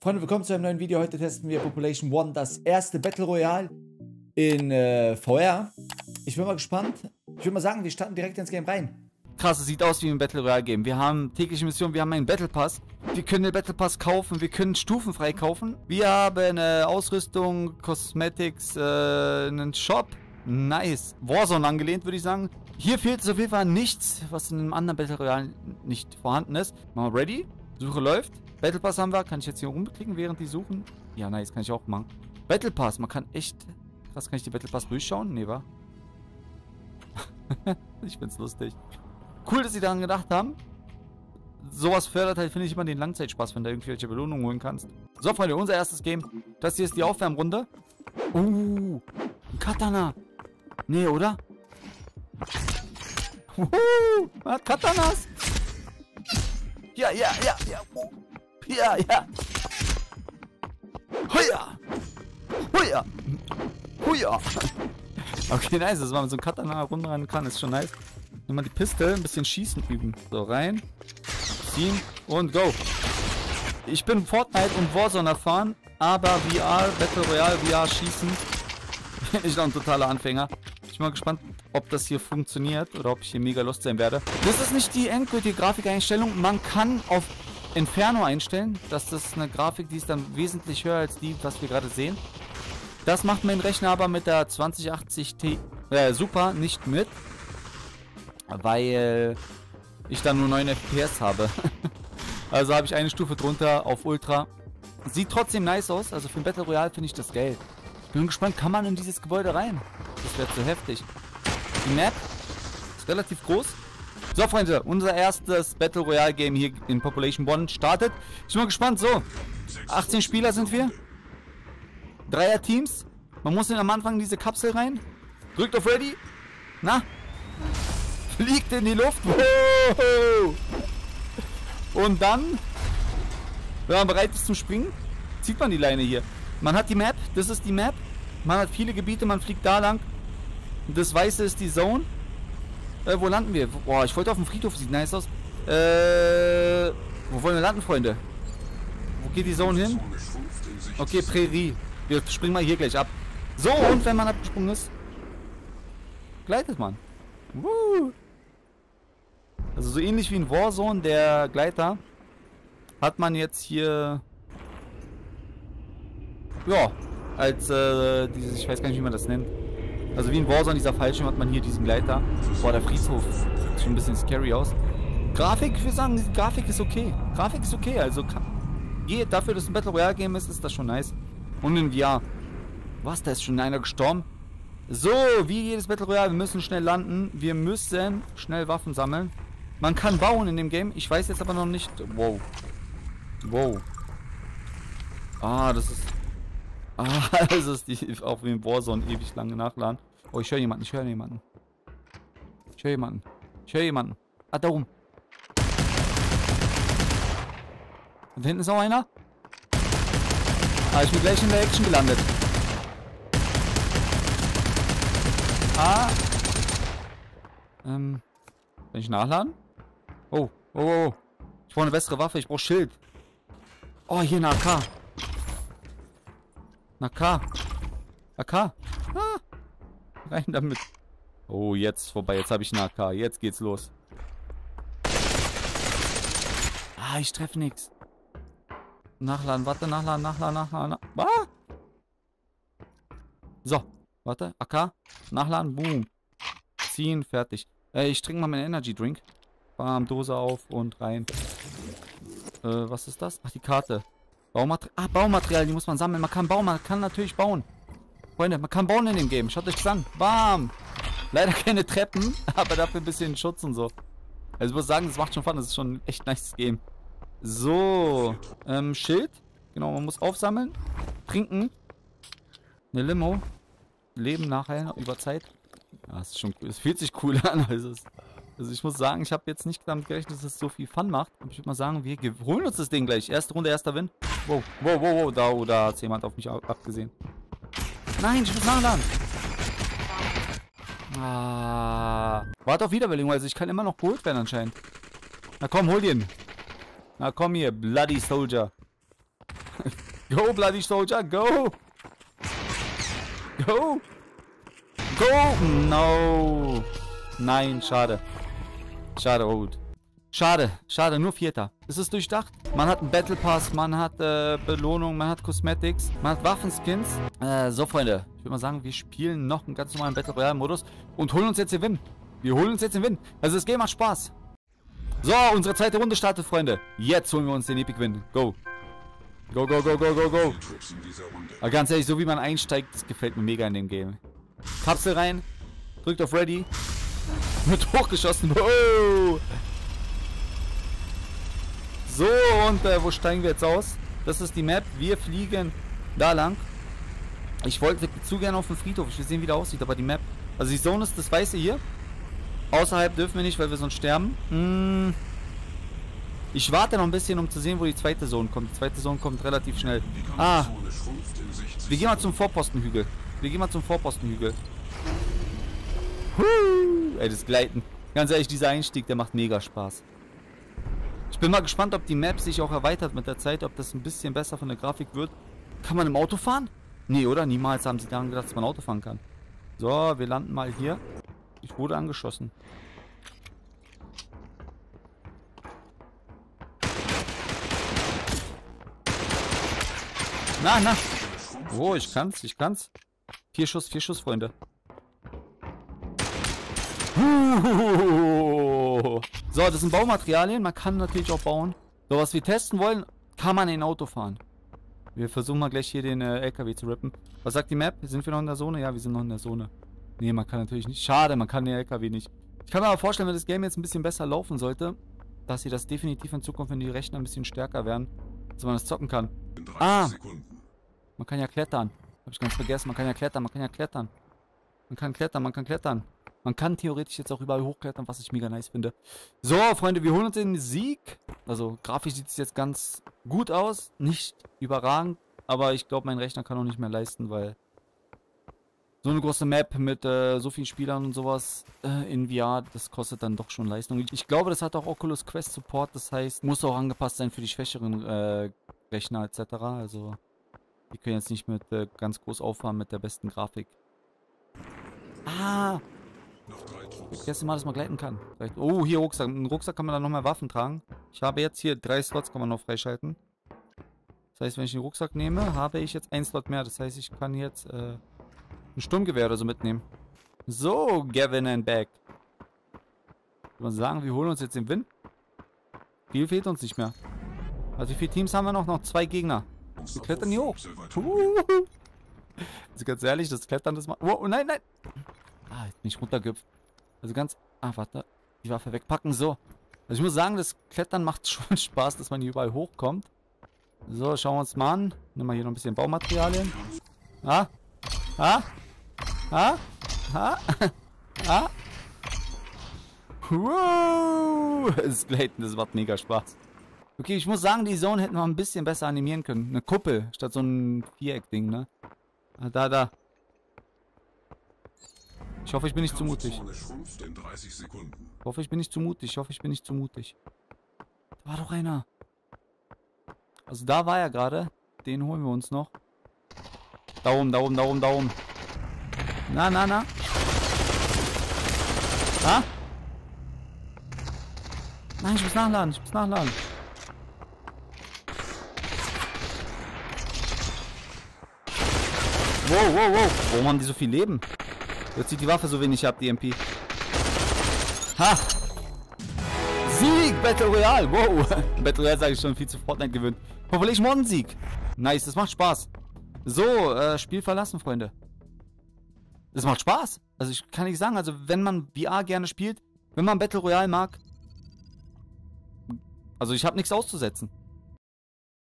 Freunde, willkommen zu einem neuen Video. Heute testen wir Population One, das erste Battle Royale in äh, VR. Ich bin mal gespannt. Ich würde mal sagen, wir starten direkt ins Game rein. Krass, es sieht aus wie ein Battle Royale Game. Wir haben tägliche Missionen, wir haben einen Battle Pass. Wir können den Battle Pass kaufen, wir können stufenfrei kaufen. Wir haben äh, Ausrüstung, Cosmetics, äh, einen Shop. Nice. Warzone angelehnt, würde ich sagen. Hier fehlt es auf jeden Fall nichts, was in einem anderen Battle Royale nicht vorhanden ist. Machen wir ready. Suche läuft. Battle Pass haben wir. Kann ich jetzt hier rumklicken, während die suchen? Ja, nice, kann ich auch machen. Battle Pass, man kann echt... Krass, kann ich die Battle Pass durchschauen? Nee, wa? ich find's lustig. Cool, dass sie daran gedacht haben. Sowas fördert halt, finde ich, immer den Langzeitspaß, wenn du irgendwelche Belohnungen holen kannst. So, Freunde, unser erstes Game. Das hier ist die Aufwärmrunde. Uh, ein Katana. Nee, oder? Uhu, man hat Katanas. Ja, ja, ja, ja. Uh. Ja, ja. Huja. Huja. Huja. Okay, nice. Das war mit so einem Katana rumrennen kann, ist schon nice. Nimm mal die Pistole, ein bisschen schießen üben. So, rein. Ziehen und go. Ich bin Fortnite und Warzone erfahren, aber VR, Battle Royale, VR schießen, bin ich noch ein totaler Anfänger. Ich bin mal gespannt, ob das hier funktioniert oder ob ich hier mega lost sein werde. Das ist nicht die endgültige Grafikeinstellung. Man kann auf Inferno einstellen. Das ist eine Grafik, die ist dann wesentlich höher als die, was wir gerade sehen. Das macht mein Rechner aber mit der 2080 T äh, Super nicht mit. Weil ich dann nur 9 FPS habe. also habe ich eine Stufe drunter auf Ultra. Sieht trotzdem nice aus. Also für ein Battle Royale finde ich das geil. Bin gespannt, kann man in dieses Gebäude rein? Das wäre zu heftig. Die Map ist relativ groß. So, Freunde, unser erstes Battle Royale Game hier in Population One startet. Ich bin mal gespannt. So, 18 Spieler sind wir. Dreier Teams. Man muss am Anfang in diese Kapsel rein. Drückt auf Ready. Na? Fliegt in die Luft. Wow. Und dann, wenn man bereit ist zum Springen, zieht man die Leine hier. Man hat die Map. Das ist die Map. Man hat viele Gebiete. Man fliegt da lang. Das Weiße ist die Zone. Äh, wo landen wir? Boah, ich wollte auf dem Friedhof, sieht nice aus. Äh, wo wollen wir landen, Freunde? Wo geht die Zone hin? Okay, Prärie. Wir springen mal hier gleich ab. So, und wenn man abgesprungen ist, gleitet man. Woo. Also so ähnlich wie in Warzone, der Gleiter, hat man jetzt hier, ja, als, äh, dieses, ich weiß gar nicht, wie man das nennt, also wie in Warzone, dieser Fallschirm, hat man hier diesen Gleiter. Boah, der Friedhof sieht schon ein bisschen scary aus. Grafik, ich würde sagen, Grafik ist okay. Grafik ist okay, also geht dafür, dass es ein Battle Royale Game ist, ist das schon nice. Und in VR. Was, da ist schon einer gestorben? So, wie jedes Battle Royale, wir müssen schnell landen. Wir müssen schnell Waffen sammeln. Man kann bauen in dem Game. Ich weiß jetzt aber noch nicht... Wow. Wow. Ah, das ist... Ah, das ist die, auf dem Warzone ewig lange nachladen. Oh, ich höre jemanden, ich höre jemanden. Ich höre jemanden. Ich höre jemanden. Ah, da oben. Und hinten ist auch einer. Ah, ich bin gleich in der Action gelandet. Ah. Ähm. Kann ich nachladen? Oh, oh, oh. Ich brauche eine bessere Waffe, ich brauche Schild. Oh, hier eine AK. Na K. AK. Ah. Rein damit. Oh, jetzt vorbei. Jetzt habe ich eine AK. Jetzt geht's los. Ah, ich treffe nichts. Nachladen, warte, nachladen, nachladen, nachladen. Ah. So, warte, AK. Nachladen, boom. Ziehen, fertig. Äh, ich trinke mal meinen Energy Drink. Bam, Dose auf und rein. Äh, was ist das? Ach, die Karte. Baumaterial. Ah, Baumaterial, die muss man sammeln. Man kann bauen, man kann natürlich bauen. Freunde, man kann bauen in dem Game. Schaut euch das an. Bam. Leider keine Treppen, aber dafür ein bisschen Schutz und so. Also ich muss sagen, das macht schon Fun. Das ist schon ein echt nice Game. So. Ähm, Schild. Genau, man muss aufsammeln. Trinken. Eine Limo. Leben nachher über Zeit. Ja, ist schon cool. Es fühlt sich cool an. Also es also ich muss sagen, ich habe jetzt nicht damit gerechnet, dass es so viel Fun macht. Aber ich würde mal sagen, wir holen uns das Ding gleich. Erste Runde, erster Win. Wow, wow, wow, wow. Da, oh, da hat jemand auf mich abgesehen. Nein, ich muss nachladen. Ah. Warte auf Wiederbelebung, also ich kann immer noch geholt werden anscheinend. Na komm, hol den. Na komm hier, Bloody Soldier. Go, Bloody Soldier, go! Go! Go! No! Nein, schade. Schade, oh gut. Schade, schade, nur Vierter. Es ist durchdacht. Man hat einen Battle Pass, man hat äh, Belohnung, man hat Cosmetics, man hat Waffenskins. Äh, so, Freunde. Ich würde mal sagen, wir spielen noch einen ganz normalen Battle Royale Modus und holen uns jetzt den Win. Wir holen uns jetzt den Win. Also das Game macht Spaß. So, unsere zweite Runde startet, Freunde. Jetzt holen wir uns den Epic Win. Go. Go, go, go, go, go, go. Aber ganz ehrlich, so wie man einsteigt, das gefällt mir mega in dem Game. Kapsel rein. Drückt auf Ready. Wird hochgeschossen. Wow. So, und äh, wo steigen wir jetzt aus? Das ist die Map. Wir fliegen da lang. Ich wollte zu gerne auf den Friedhof. Ich will sehen, wie der aussieht, aber die Map. Also die Zone ist das Weiße hier. Außerhalb dürfen wir nicht, weil wir sonst sterben. Hm. Ich warte noch ein bisschen, um zu sehen, wo die zweite Zone kommt. Die zweite Zone kommt relativ schnell. Ah. Wir gehen mal zum Vorpostenhügel. Wir gehen mal zum Vorpostenhügel. Ey, das Gleiten. Ganz ehrlich, dieser Einstieg, der macht mega Spaß. Ich bin mal gespannt, ob die Map sich auch erweitert mit der Zeit, ob das ein bisschen besser von der Grafik wird. Kann man im Auto fahren? Nee, oder? Niemals haben sie daran gedacht, dass man Auto fahren kann. So, wir landen mal hier. Ich wurde angeschossen. Na, na. Oh, ich kann's, ich kann's. Vier Schuss, vier Schuss, Freunde. So, das sind Baumaterialien. Man kann natürlich auch bauen. So, was wir testen wollen, kann man in Auto fahren. Wir versuchen mal gleich hier den äh, LKW zu rippen. Was sagt die Map? Sind wir noch in der Zone? Ja, wir sind noch in der Zone. Nee, man kann natürlich nicht. Schade, man kann den LKW nicht. Ich kann mir aber vorstellen, wenn das Game jetzt ein bisschen besser laufen sollte, dass sie das definitiv in Zukunft, wenn die Rechner ein bisschen stärker werden, dass man das zocken kann. Ah! Man kann ja klettern. Hab ich ganz vergessen. Man kann ja klettern, man kann ja klettern. Man kann klettern, man kann klettern. Man kann theoretisch jetzt auch überall hochklettern, was ich mega nice finde. So, Freunde, wir holen uns den Sieg. Also, grafisch sieht es jetzt ganz gut aus. Nicht überragend. Aber ich glaube, mein Rechner kann auch nicht mehr leisten, weil so eine große Map mit äh, so vielen Spielern und sowas äh, in VR, das kostet dann doch schon Leistung. Ich glaube, das hat auch Oculus Quest Support. Das heißt, muss auch angepasst sein für die schwächeren äh, Rechner etc. Also, die können jetzt nicht mit äh, ganz groß auffahren mit der besten Grafik. Ah, das erste Mal, dass man gleiten kann. Oh, hier Rucksack. Dem Rucksack kann man dann nochmal Waffen tragen. Ich habe jetzt hier drei Slots, kann man noch freischalten. Das heißt, wenn ich den Rucksack nehme, habe ich jetzt ein Slot mehr. Das heißt, ich kann jetzt äh, ein Sturmgewehr oder so mitnehmen. So, Gavin and Back. Ich würde sagen, wir holen uns jetzt den Win. Viel fehlt uns nicht mehr. Also wie viele Teams haben wir noch? Noch zwei Gegner. Wir klettern hier hoch. Also ganz ehrlich, das Klettern, das macht... Oh, nein, nein. Ah, jetzt bin ich runtergehüpft. Also ganz... Ah, warte. Die Waffe wegpacken. So. Also ich muss sagen, das Klettern macht schon Spaß, dass man hier überall hochkommt. So, schauen wir uns mal an. Nehmen wir hier noch ein bisschen Baumaterialien. Ah? Ah? Ah? Ah? Ah? Wow! Das Gleiten, das macht mega Spaß. Okay, ich muss sagen, die Zone hätten wir ein bisschen besser animieren können. Eine Kuppel statt so ein Viereck-Ding, ne? Ah, da, da. Ich hoffe, ich bin nicht zu mutig. Ich hoffe, ich bin nicht zu mutig. Ich hoffe, ich bin nicht zu mutig. Da war doch einer. Also da war er gerade. Den holen wir uns noch. Da oben, da oben, da oben, da oben. Na, na, na. Ha? Nein, ich muss nachladen. Ich muss nachladen. Wow, wow, wow. Warum haben die so viel Leben? Jetzt sieht die Waffe so wenig ab, die MP. Ha! Sieg! Battle Royale! Wow! Battle Royale sage ich schon viel zu Fortnite gewöhnt. Population One Sieg! Nice, das macht Spaß. So, äh, Spiel verlassen, Freunde. Das macht Spaß. Also ich kann nicht sagen, also wenn man VR gerne spielt, wenn man Battle Royale mag, also ich habe nichts auszusetzen.